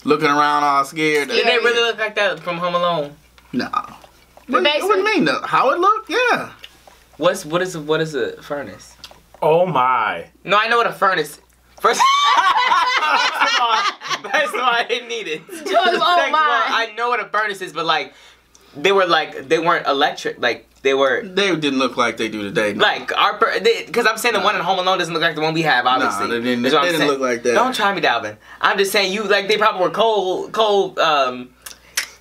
looking around all scared. Did they really look like that from Home Alone? No. The What, what do basement? you mean? How it looked? Yeah. What's what is what is a furnace? Oh my! No, I know what a furnace. First, first of all, first of all, I didn't need it. oh Second of all, my. I know what a furnace is, but like, they were like they weren't electric. Like they were They didn't look like they do today. no. like our because I'm saying the one in Home Alone doesn't look like the one we have. Obviously, they didn't- they I'm didn't saying. look like that. Don't try me, Dalvin. I'm just saying you like they probably were cold, cold. Um,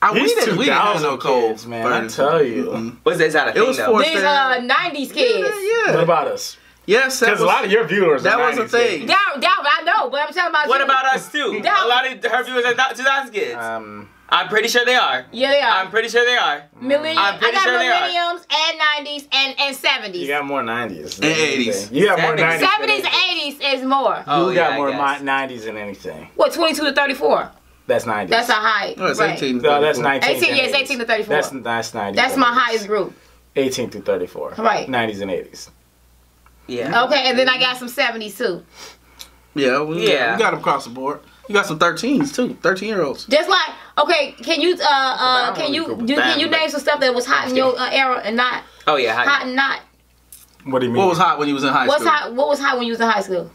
I, we These didn't, we didn't have no cold man. I tell you. Mm-mm. what's that? Is that a It thing was though? These uh '90s kids. Yeah. What about us? Yes, that Because a lot of your viewers. that are was a thing. kids. Down, down. I know, but I'm talking about What you. about us too? Dalvin. A lot of her viewers are not 2000 kids. Um, I'm pretty sure they are. Yeah, they are. I'm pretty sure they are. Millennium. I'm I pretty got sure they are. millenniums and '90s and and '70s. you got more 90s. And 80s. You got more 90s. 70s anything. and 80s is more. Oh, you got I more guess. 90s than anything. What 22 to 34? That's 90s. That's a high. No, it's right. 18. No, that's 19. 18, and yes, 18 to 34. That's that's 90. That's my highest group. 18 to 34. Right. 90s and 80s. Yeah. Okay, and then I got some 70s too. Yeah, we, Yeah. we got them across the board. You got some 13s too, 13 year olds. Just like okay, can you uh uh can you go with do, can you name some stuff that was hot in your uh, era and not Oh yeah, hot hot. and not? What do you mean? What was hot when you was in high school? What's school? hot? What was hot when you was in high school?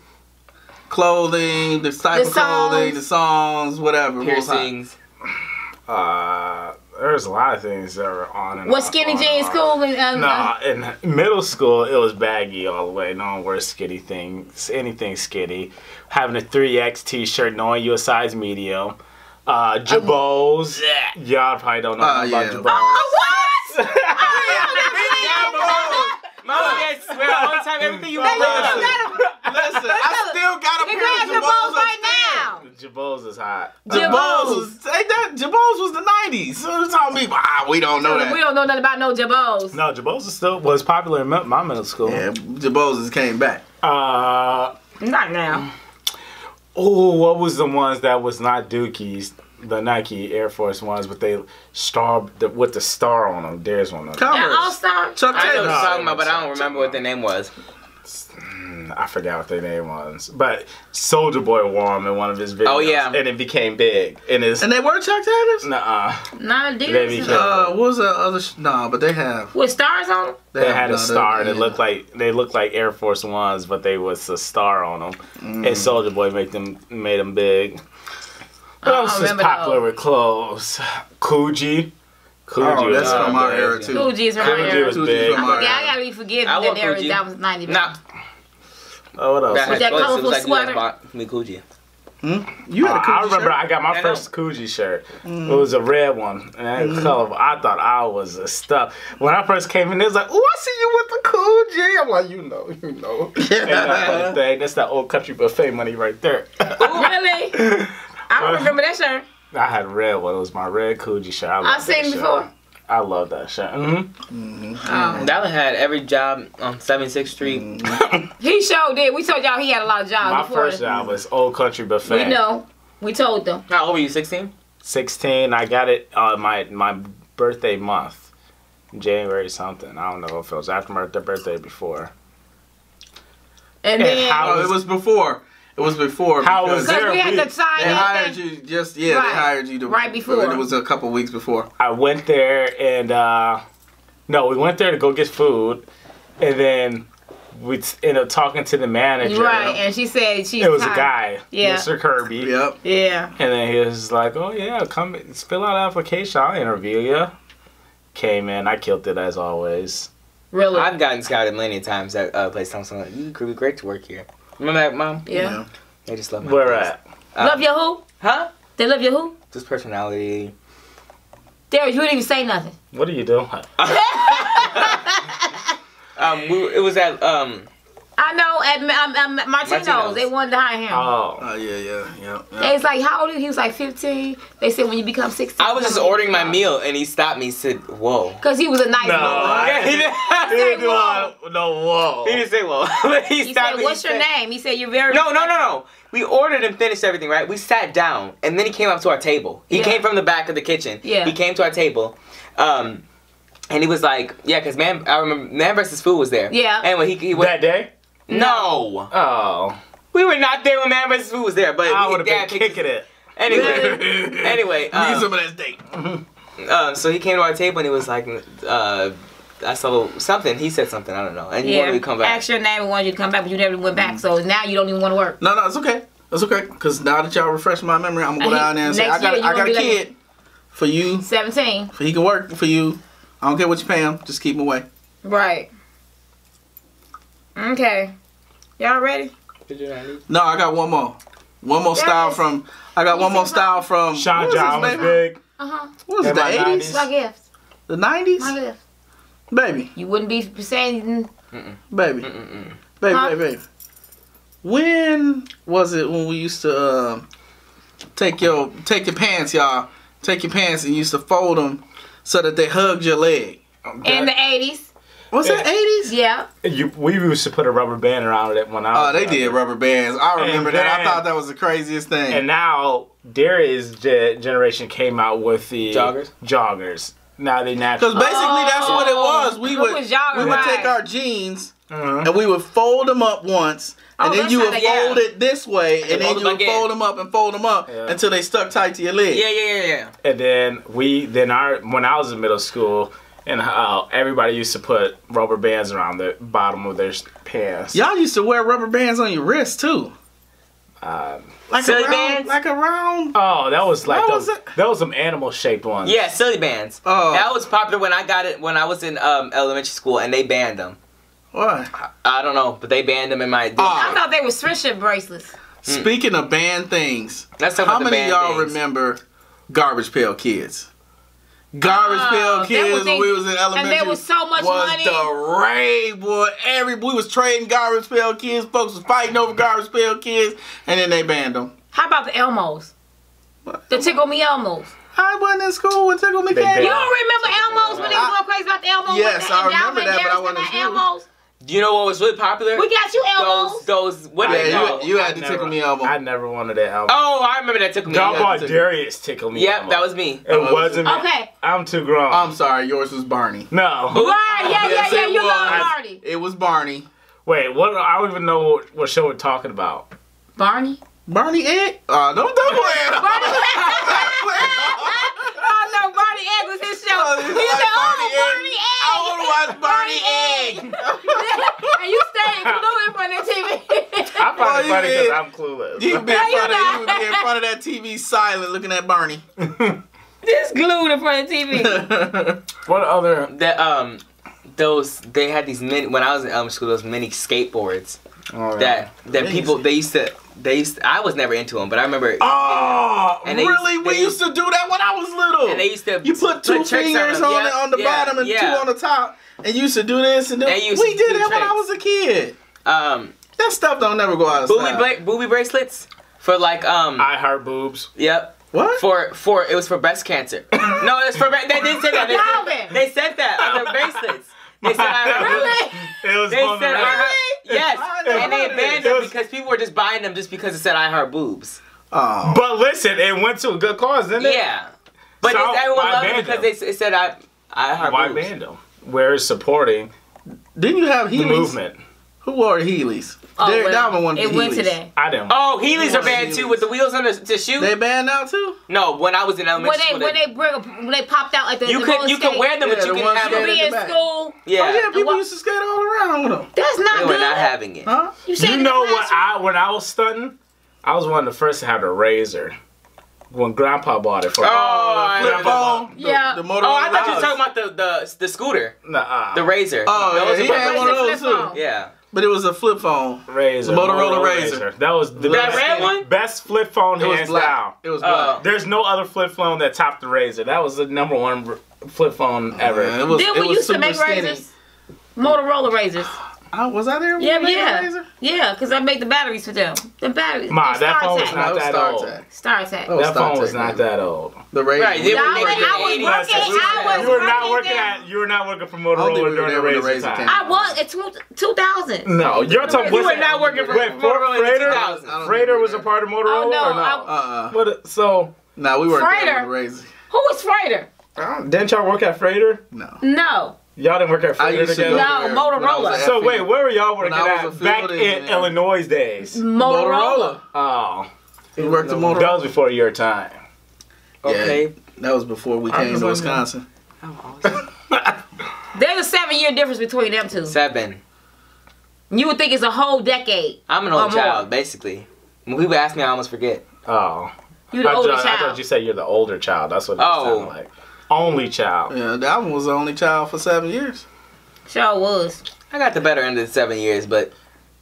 Clothing, the type The of clothing, songs. the songs, whatever. What was hot? piercings. Uh, there's a lot of things that were on and Was off, skinny on and jeans cool? And, um, No, uh, in middle school it was baggy all the way. No one wears skinny things, anything skinny. Having a three X T-shirt, knowing you a size medium. Uh, Jabos. Y'all probably don't know Uh, about yeah. Jabos. oh, what? Mama, yes, swear all the time, everything you want. Listen, listen, I still got a pair of Jabos right now. Jabos is hot. Jabos was, ain't that, Jabos was the 90s. So it's all me, ah, we don't know that. We don't know nothing about no jabos. No, Jabos is still was popular in my middle school. Yeah, Jabos just came back. Uh, Not now. oh, what was the ones that was not Dookies? The Nike Air Force ones, but they star the, with the star on them. There's one of them. That All Converse. Star. Chuck I know what Taylor. you're talking about, but I don't remember what the name was. I forgot what their name was, but Soulja Boy wore them in one of his videos. Oh, yeah. and it became big. And it's And they were Chuck Taylors? Nah, -uh. Not a Adidas. Uh, what was the other? Sh- nah, but they have. With stars on them. They had a star. and yeah. It looked like they looked like Air Force Ones, but they was a star on them. Mm. And Soulja Boy make them made them big. What I else is popular those. with clothes? Coogi. Coogi Oh, that's from our era too. Coogi is from Coogi there. was Coogi big. from our Yeah, I gotta be forgiven I that want there Coogi. that was 90 Nah, Oh, what else? that had that clothes. It colorful was like you sweater? like bought me Coogi. You had a Uh, Coogi I remember shirt? I got my I know. first Coogi shirt. It was a red one, and that color. I thought I was a stuff. When I first came in, it was like, "Oh, I see you with the Coogi." I'm like, "You know, you know." Ain't that funny thing? That's that old country buffet money right there. Really? I don't remember that shirt. I had a red one. It was my red Coogi shirt. I I've seen that shirt. before. I love that shirt. hmm Um, That had every job on 76th Street. he showed it. We told y'all he had a lot of jobs My before. first job was old country buffet. We know. We told them. How old were you? 16? 16. I got it on my my birthday month, January something. I don't know if it was after my birthday before. And And then how- Oh, it was before. It was before. How was because there we had we- to sign They hired thing. you just yeah. Right. They hired you to, Right before. It was a couple weeks before. I went there and uh no, we went there to go get food, and then we ended up talking to the manager. Right, and she said she. It was a guy, Yeah. Mr. Kirby. Yep. Yeah. And then he was like, "Oh yeah, come fill out an application. I'll interview you." Came in, I killed it as always. Really. I've gotten scouted many times at a place. Thompson, like, you could be great to work here. Remember that, mom? yeah. They just love my Where at? Uh, Love your who? Huh? They love your who? Just personality. Derek, you didn't even say nothing. What are you doing? Um, we, it was at um. I know at um, um, Martino's, Martino's. they wanted to hire him. Oh, Oh yeah, yeah, yeah. They yeah. was like, how old is he? He was like 15. They said when you become 16. I was just ordering my meal and he stopped me. and Said, "Whoa." Because he was a nice No, boy. I- Yeah, he didn't, he didn't do whoa. a- no whoa. he didn't say whoa. he, He stopped said, me. what's He your said- name? He said, you're very No, no, no, no. We ordered and finished everything, right? We sat down, and then he came up to our table. He Yeah. came from the back of the kitchen. Yeah. He came to our table, um, and he was like, "Yeah, because man, I remember Man versus Food was there. Yeah. Anyway, he, he went. that day? No, Oh, we were not there when Man versus Food was there, but I we- would have been kicking it. Anyway, anyway, Need um, some of that steak. um, so he came to our table and he was like, uh, "I saw something." He said something, I don't know, and he Yeah. wanted to come back. Asked your name and wanted you to come back, but you never went back. So now you don't even want to work. No, no, it's okay. It's okay. Cause now that y'all refresh my memory, I'm gonna go down there and say, I got, year I got a be like- kid for you. 17. For he can work for you. I don't care what you pay him. Just keep him away. Right. Okay. Y'all ready? No, I got one more. One more style from. I got You one more see style from. Sean what was John was big. Uh huh. What was it? The my 80s? 90s. My gift. The 90s? My gift. Baby, You wouldn't be saying. baby, Mm-mm-mm. baby, Huh? baby, baby. When was it when we used to uh, take your take your pants, y'all? Take your pants and used to fold them so that they hugged your leg. In the 80s. Was that 80s? Yeah. You, we used to put a rubber band around it when I Oh, was they did rubber bands. I remember And that. I thought that was the craziest thing. And now Darius' ge- generation came out with the Joggers? Joggers. Now they Because naturally. basically that's what it was. We Oh, would it was jogging, we would right. take our jeans, Mhm. and we would fold them up once, and Oh, then you would fold yeah. it this way, and, And then you would again. fold them up and fold them up Yeah. until they stuck tight to your leg. Yeah, yeah, yeah, yeah. And then we then our when I was in middle school and how everybody used to put rubber bands around the bottom of their pants. Y'all used to wear rubber bands on your wrist too, Um, like Silly around, bands? like around. oh, that was like What those, was it? that was some animal shaped ones. Yeah, silly bands. Oh. That was popular when I got it when I was in um, elementary school, and they banned them. What? I don't know, but they banned them in my. Ah. I thought they were friendship bracelets. Speaking of band things, Let's how many of y'all things. remember Garbage Pail Kids? Garbage Oh, Pail Kids when we was in and elementary. there was so much was money. the rave, boy. Every we was trading Garbage Pail Kids. Folks was fighting over Garbage Pail Kids, and then they banned them. How about the Elmos? The Tickle Me Elmos. I wasn't in school when Tickle Me They came. You don't remember Elmos when they was I- going crazy about the Elmos? Yes, the I remember that, but I wasn't and in school. Elmos? Do you know what was really popular? We got you Elmos. those, those, what Yeah, they you- call? you had I to never- tickle me elbow. I never wanted that album. Oh, I remember that took me. Y'all yeah, bought tickle- Darius tickle me. Yep, Elmo. that was me. It Oh, wasn't. me. Okay. I'm too grown. I'm sorry, yours was Barney. no. Right, yeah, yeah, Yes, yeah. it You love. Barney. It was Barney. Wait, what? I don't even know what, what show we're talking about. Barney? Barney Egg? Uh, don't double it. oh Barney Egg was his show. Oh, He this is said, like "Oh, Barney Barney Egg. Egg." I want to watch Barney Egg. and you stayed glued in front of the TV. I find Oh, it funny because. I'm clueless. You would be, No, in you front of, not. you would be in front of that TV silent looking at Barney. Just glued in front of the TV. what other? That um, those they had these mini when I was in elementary school. Those mini skateboards Oh, that that Mini people they used to they used. To, I was never into them, but I remember. Oh, And really? used- we they used to do that when I was little. and they used to you put two tricks on fingers them. on, Yeah, the, on the yeah, bottom and yeah. two on the top, and you used to do this and do. They used We to did do that when I was a kid. Um, That stuff don't never go out of booby style. bla- booby bracelets for like um. I heart boobs. Yep. What? For for it was for breast cancer. no, it's for bre- they didn't say that. They Calvin. said, they said that on their bracelets. They said I heard. Really? It was They on the said I heard, yes, I and they it banned them It was- because people were just buying them just because it said I heart boobs. Oh. But listen, it went to a good cause, didn't it? Yeah, but So, everyone loved it because them? they s- said I I heart Why boobs. ban them? Where is supporting Didn't you have the Heelys? movement? Who wore Heelys? Oh, Derek well, Dalvin wanted it the went Heelys. today. I didn't. Oh, Heelys are banned Heelys. too with the wheels on the to shoot. They banned now too. no, when I was in elementary When elementary they school, when they bring a, when they popped out like the you the could roller you can wear them, Yeah, but you the can ones have them. be at in the school. Yeah, Oh yeah, people used to skate all around with them. That's not they good. were not having it. Huh? You, You know what? I when I was stunting, I was one of the first to have a razor. When Grandpa bought it for oh, oh, I Flip remember phone. The, Yeah. The Motorola. Oh, I thought you were talking about the the the scooter, Nuh-uh. the razor. Oh, yeah, he had one of those too. Yeah. But it was a flip phone. razor. Motorola Razr. That was the That best, red one? best flip phone It hands down. It was black. Uh, there's no other flip phone that topped the razor. That was the number one r- flip phone ever. Man, it was, Then it we was used to make skinny. razors. Motorola razors. I, was I there? when Yeah, we made the yeah. Yeah, because I make the batteries for them. The batteries. Ma, the that Star phone was Tech. not No, it was that Star old. Tech. StarTAC. Oh, That phone was not man. that old. The Razor. Right, they Yeah, were I making was- it I was working- 80s. I was You were not working working at. You were not working for I don't think Motorola during the when the razor Razr time. came I was at two, 2000. No, you're talking. You were not working for Motorola in the Freighter. 2000s. I don't Freighter was a part of Motorola Oh, no, or no? I- Uh-uh. What? So Nah, we weren't Freighter. with the Razor. Who was Freighter? uh, didn't y'all work at Freighter? No. No. Y'all didn't work at I Freighter used to together. No, there when I was Motorola. So FE. wait, where were y'all working When I was at field back in engineer. Illinois days? Motorola. Oh, We worked at Motorola. that was before your time. Okay. That was before we came was to wondering. Wisconsin. Oh, There's a seven year difference between them two. Seven. You would think it's a whole decade. I'm an Or old more. child, basically. When people ask me, I almost forget. Oh, You're the I, older ju- I thought child. you said you're the older child. That's what it Oh. sounded like. Only child. Yeah, that one was the only child for seven years. Sure was. I got the better end of the seven years, but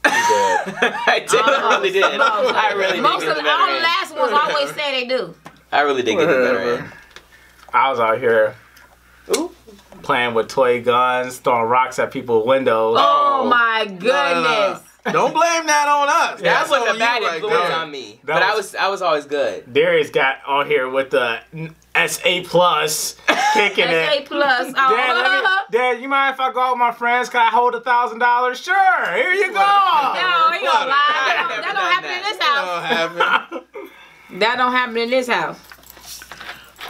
You did. I did. I really did. I really Most did of get the, the all better the end. last ones always say they do. I really did get the better Whatever. end. I was out here Ooh. playing with toy guns, throwing rocks at people's windows. Oh, Oh. my No, no, no. goodness. Don't blame that on us. Yeah, That was on a you bad right influence there. on me. That but I was- was I was always good. Darius got on here with the SA plus kicking That's A it. plus. Oh. Dad, let me, Oh. Dad, you mind if I go out with my friends? Can I hold a thousand dollars? Sure. Here you go. No, he gonna lie. That don't, that don't happen done in this That house. don't happen. That don't happen in this house.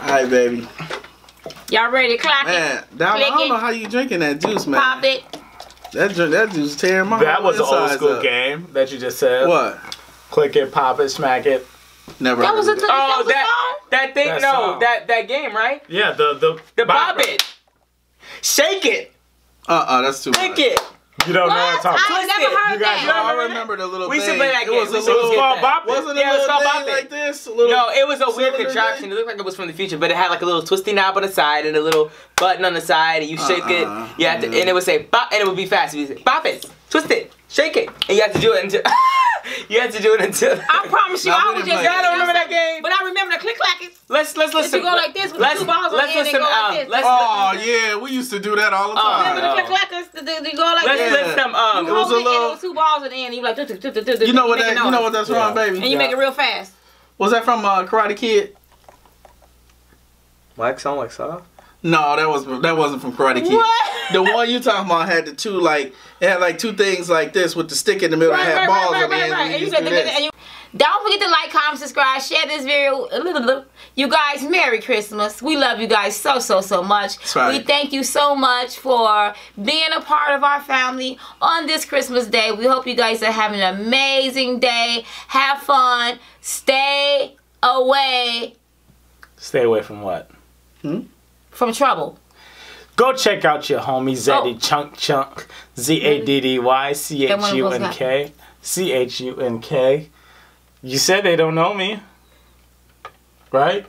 All right, baby. Y'all ready to clock it? Man, Down, I don't it. know how you drinking that juice, man. Pop it. That that dude's tearing my That was an old school up. game that you just said. What? Click it, pop it, smack it. Never. That heard was a of th- that. that Oh, that that thing. That no, song. that that game, right? Yeah, the the The bop it, shake it, Uh-uh, that's too lick much. it. You don't know what I'm What? talking I about. ain't never heard You guys that. know- I Remember remember the little We used to thing. play that It game. was a used little. It was called that. Bop It. Wasn't it Yeah, a it's little called thing Bop It. like this? A little, No, it was a weird cylinder contraption. thing? It looked like it was from the future, but it had like a little twisty knob on the side and a little button on the side, and you shake Uh-uh. it. You have to, and it would say bop, and it would be fast. You would say bop it, twist it, shake it, and you have to do it until you have to do it until. I promise you, Nah, I was just. Y'all don't remember that game? But I remember the click clackers. Let's let's If listen. you go like this with let's, two balls on let's the end, they listen. go like um, this. let's Oh yeah, we used to do that all the Oh, time. Remember the click clackers? The, the, go like let's this. Yeah. listen. Um, You It was hold a it, and little- it was two balls at the end. You like, You know what that? You know what that's Yeah. from, baby? And you make it real fast. Was that from uh, Karate Kid? Wax on, wax off. No, that was that wasn't from Karate Kid. What? The one you talking about had the two like it had like two things like this with the stick in the middle. Right, that had right, balls right, on the right, end. right, and And you you said, do and you, don't forget to like, comment, subscribe, share this video. You guys, Merry Christmas. We love you guys so, so, so much. Right. We thank you so much for being a part of our family on this Christmas day. We hope you guys are having an amazing day. Have fun. Stay away Stay away from what? Hmm? From trouble. Go check out your homie Zaddy Oh. Chunk Chunk. Z A D D Y C H U N K. C H U N K. You said they don't know me. Right?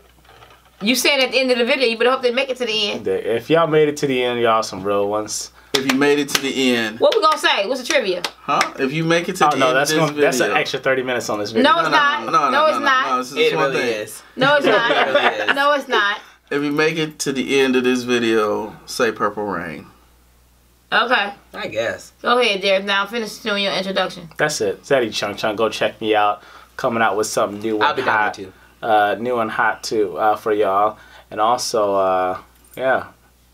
You said at the end of the video, you better hope they make it to the end. If y'all made it to the end, y'all some real ones. If you made it to the end, What we gonna say? What's the trivia? huh? If you make it to Oh the no, end that's of this going video, that's an extra 30 minutes on this video. No, it's not. No, it's not. this is It one really is. No, it's not. No, it's not. If you make it to the end of this video, say Purple Rain. Okay. I guess. Go ahead, Derek. Now finish doing your introduction. That's it. Zaddy Chunk Chunk. Go check me out. Coming out with something new and I'll be down hot. with you. uh, new and hot too uh, for y'all. And also, uh, yeah,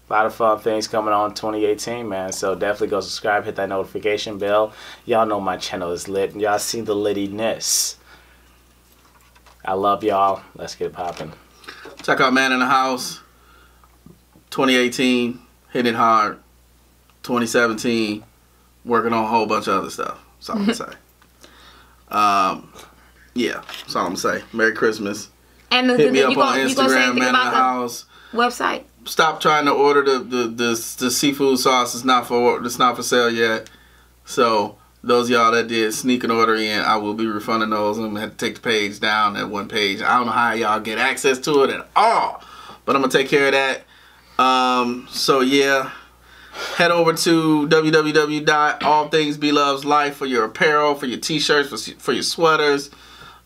a lot of fun things coming on 2018, man. So definitely go subscribe, hit that notification bell. Y'all know my channel is lit, and y'all see the littiness. I love y'all. Let's get it popping. Check out Man in the House. 2018, hitting it hard. 2017, working on a whole bunch of other stuff. That's all I'm gonna say. Um, yeah, that's all I'm gonna say. Merry Christmas. And the, Hit me you up on gonna Instagram, Man in the House. website? Stop trying to order the, the the the seafood sauce. It's not for it's not for sale yet. So those y'all that did sneak an order in, I will be refunding those. I'm gonna have to take the page down that one page. I don't know how y'all get access to it at all, but I'm gonna take care of that. Um, so yeah, head over to www.allthingsbloveslife for your apparel, for your t-shirts, for, for your sweaters.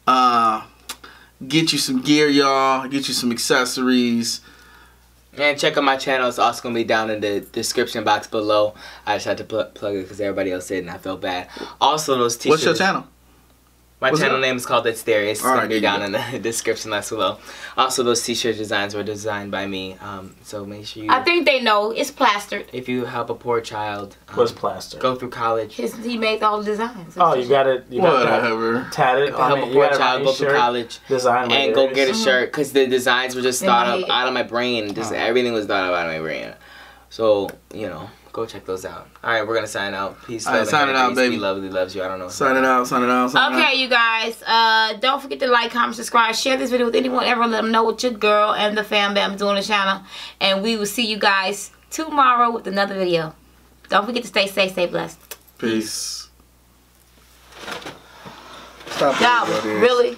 Uh, get you some gear, y'all. Get you some accessories. And check out my channel. It's also gonna be down in the description box below. I just had to pl- plug it because everybody else did, and I felt bad. Also, those t-shirts. What's your channel? My What's channel up? name is called It's Darius. It's All gonna right, be there you down in the description box below. Also, those t-shirt designs were designed by me. Um, so make sure you, I think they know it's plastered. if you help a poor child um, What's plaster? go through college, His, he made all the designs. Oh, you got it. You got that Whatever. tatted on help it. a poor got it on child go through college. Design and go get a shirt because the designs were just thought my of out of my brain. Just Oh. everything was thought of out of my brain. So you know, go check those out. All right, we're gonna sign out. Peace. All right, love, sign it out, peace. baby. Be lovely loves you. I don't know. Sign it out, sign it out, sign it out. Okay, you guys. Uh, don't forget to like, comment, subscribe, share this video with anyone ever. Let them know what your girl and the fam bam doing the channel. And we will see you guys tomorrow with another video. Don't forget to stay safe, stay blessed. Peace. Stop Y'all, it, brother. really?